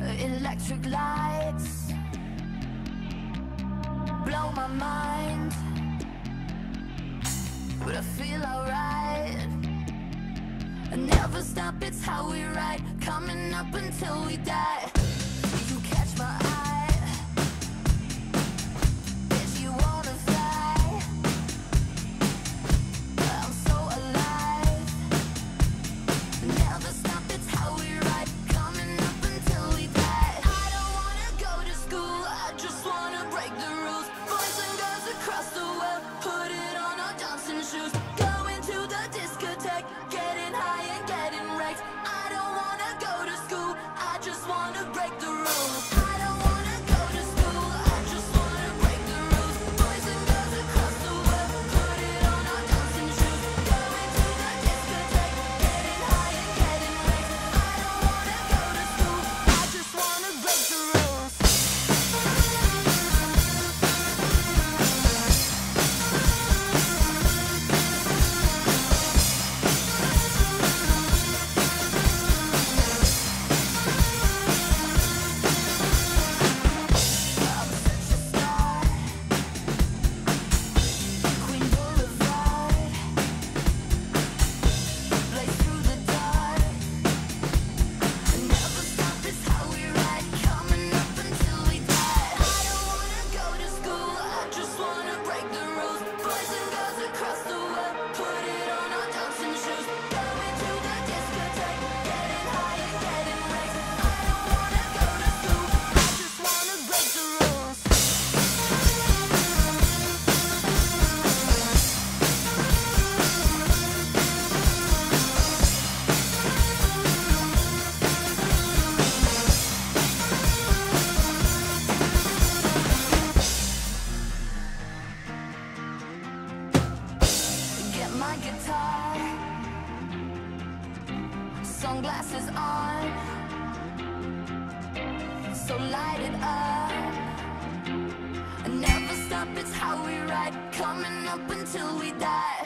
electric lights blow my mind. But I feel alright. I never stop it's how we ride. Coming up until we die. sunglasses on. So light it up. Never stop, it's how we ride. Coming up until we die.